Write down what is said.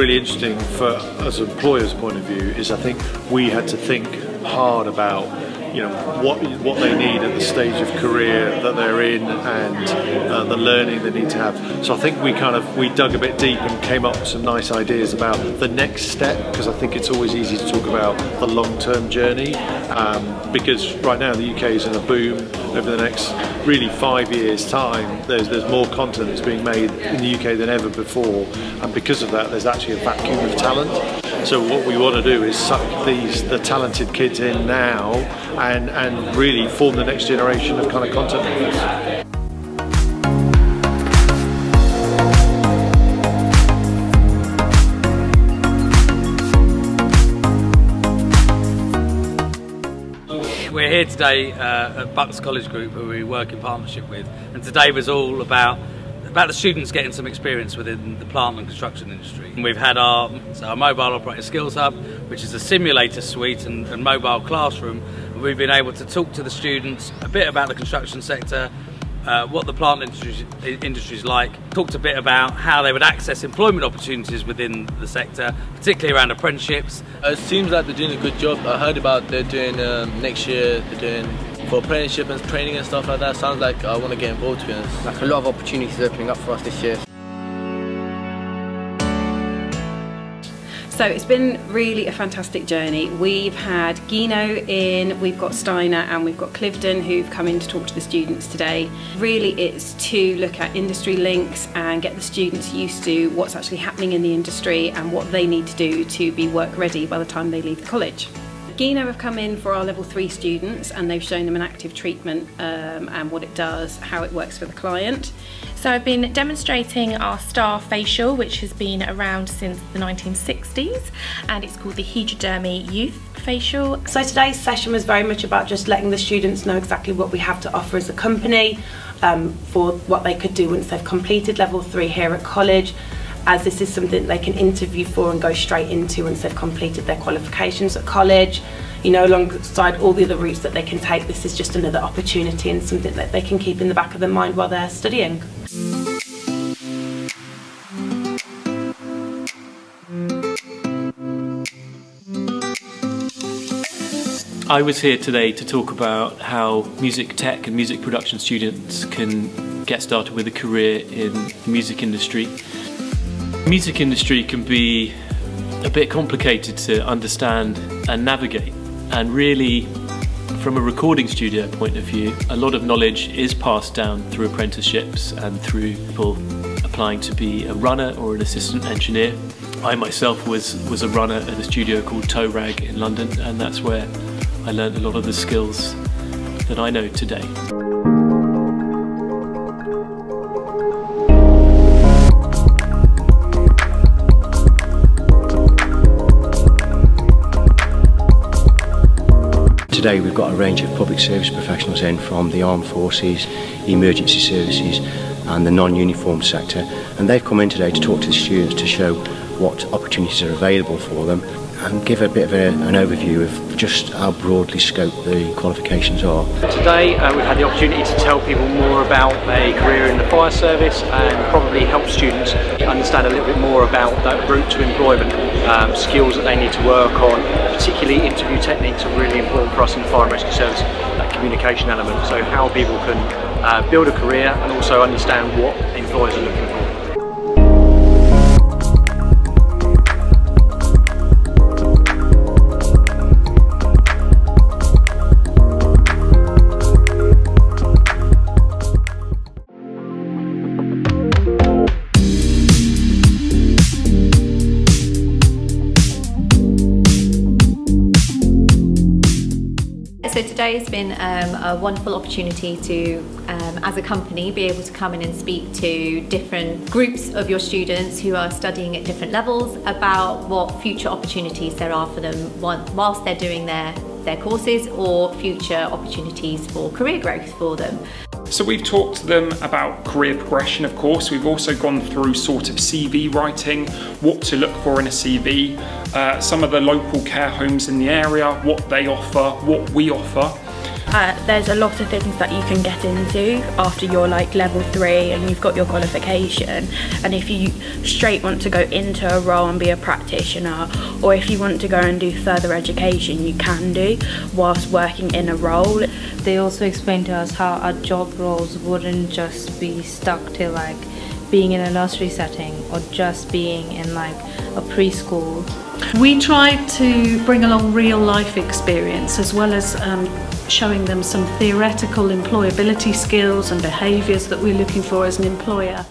really interesting for as an employer's point of view is I think we had to think hard about you know what what they need at the stage of career that they're in and uh, the learning they need to have. So I think we kind of we dug a bit deep and came up with some nice ideas about the next step because I think it's always easy to talk about the long-term journey. Um, because right now the UK is in a boom over the next really five years time. There's there's more content that's being made in the UK than ever before. And because of that there's actually a vacuum of talent so what we want to do is suck these the talented kids in now and, and really form the next generation of kind of content makers. We're here today uh, at Bucks College Group, who we work in partnership with, and today was all about about the students getting some experience within the plant and construction industry. We've had our, so our Mobile Operator Skills Hub, which is a simulator suite and, and mobile classroom. We've been able to talk to the students a bit about the construction sector, uh, what the plant industry is like, talked a bit about how they would access employment opportunities within the sector, particularly around apprenticeships. It seems like they're doing a good job. I heard about they're doing um, next year, they're doing for apprenticeship and training and stuff like that. Sounds like I want to get involved to be honest. Like a lot of opportunities opening up for us this year. So it's been really a fantastic journey. We've had Guinot in, we've got Steiner and we've got Cliveden who've come in to talk to the students today. Really it's to look at industry links and get the students used to what's actually happening in the industry and what they need to do to be work ready by the time they leave the college. Guinot have come in for our level three students and they've shown them an active treatment um, and what it does, how it works for the client. So I've been demonstrating our star facial which has been around since the 1960s and it's called the Hydradermie Youth facial. So today's session was very much about just letting the students know exactly what we have to offer as a company um, for what they could do once they've completed level three here at college as this is something they can interview for and go straight into once they've completed their qualifications at college. You know, alongside all the other routes that they can take, this is just another opportunity and something that they can keep in the back of their mind while they're studying. I was here today to talk about how music tech and music production students can get started with a career in the music industry music industry can be a bit complicated to understand and navigate and really from a recording studio point of view a lot of knowledge is passed down through apprenticeships and through people applying to be a runner or an assistant engineer. I myself was, was a runner at a studio called Toe Rag in London and that's where I learned a lot of the skills that I know today. Today we've got a range of public service professionals in from the armed forces, emergency services and the non-uniform sector. And they've come in today to talk to the students to show what opportunities are available for them and give a bit of a, an overview of just how broadly scoped the qualifications are. Today uh, we've had the opportunity to tell people more about a career in the fire service and probably help students understand a little bit more about that route to employment, um, skills that they need to work on, particularly interview techniques are really important for us in the fire and rescue service, that communication element, so how people can uh, build a career and also understand what employers are looking for. Today has been um, a wonderful opportunity to, um, as a company, be able to come in and speak to different groups of your students who are studying at different levels about what future opportunities there are for them whilst they're doing their, their courses or future opportunities for career growth for them. So we've talked to them about career progression, of course. We've also gone through sort of CV writing, what to look for in a CV, uh, some of the local care homes in the area, what they offer, what we offer. Uh, there's a lot of things that you can get into after you're like level three and you've got your qualification and if you straight want to go into a role and be a practitioner or if you want to go and do further education you can do whilst working in a role. They also explained to us how our job roles wouldn't just be stuck to like being in a nursery setting or just being in like a preschool. We tried to bring along real life experience as well as um, showing them some theoretical employability skills and behaviours that we're looking for as an employer.